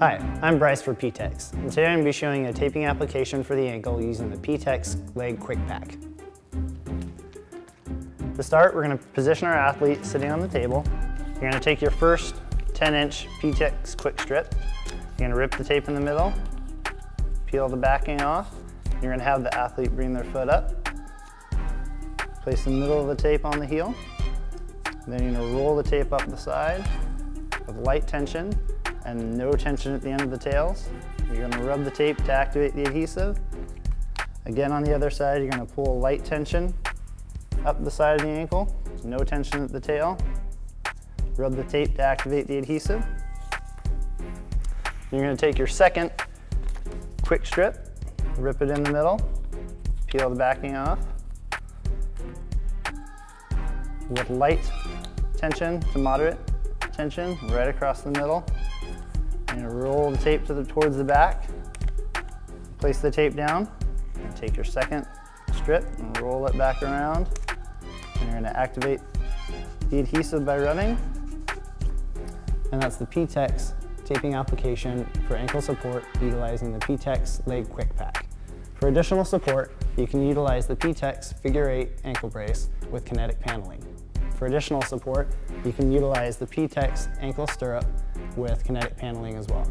Hi, I'm Bryce for P-Tex, and today I'm going to be showing a taping application for the ankle using the P-Tex Leg Quick Pack. To start, we're going to position our athlete sitting on the table. You're going to take your first 10-inch P-Tex Quick Strip. You're going to rip the tape in the middle, peel the backing off. You're going to have the athlete bring their foot up, place the middle of the tape on the heel, then you're going to roll the tape up the side with light tension and no tension at the end of the tails. You're gonna rub the tape to activate the adhesive. Again on the other side, you're gonna pull light tension up the side of the ankle, no tension at the tail. Rub the tape to activate the adhesive. You're gonna take your second quick strip, rip it in the middle, peel the backing off. With light tension to moderate tension right across the middle. And roll the tape to the, towards the back. Place the tape down. Take your second strip and roll it back around. And you're gonna activate the adhesive by rubbing. And that's the P-Tex taping application for ankle support utilizing the P-Tex Leg Quick Pack. For additional support, you can utilize the P-Tex Figure 8 ankle brace with kinetic paneling. For additional support, you can utilize the P-Tex ankle stirrup with kinetic paneling as well.